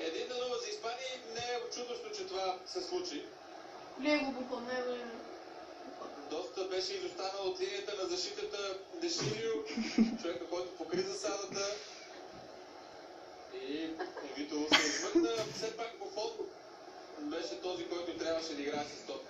Един на 0 за Испания и не е чудощо, че това се случи. Него не е... Доста беше изостанал от линията на защитата Дешилио, човека, който покри засадата. И Витово се измъкна. Все пак Буфон беше този, който трябваше да играе с топа.